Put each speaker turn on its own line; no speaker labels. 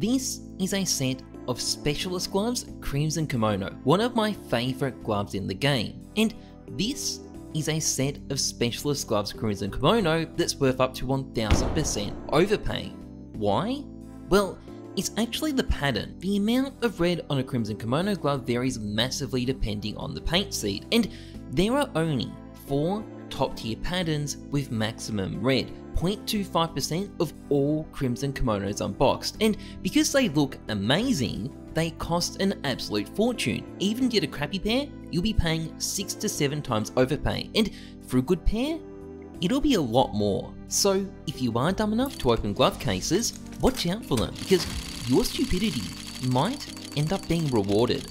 This is a set of Specialist Gloves Crimson Kimono, one of my favourite gloves in the game. And this is a set of Specialist Gloves Crimson Kimono that's worth up to 1000% overpay. Why? Well, it's actually the pattern. The amount of red on a Crimson Kimono glove varies massively depending on the paint seed, and there are only four top tier patterns with maximum red, 0.25% of all Crimson kimonos unboxed, and because they look amazing, they cost an absolute fortune. Even get a crappy pair, you'll be paying 6 to 7 times overpay, and for a good pair, it'll be a lot more. So if you are dumb enough to open glove cases, watch out for them, because your stupidity might end up being rewarded.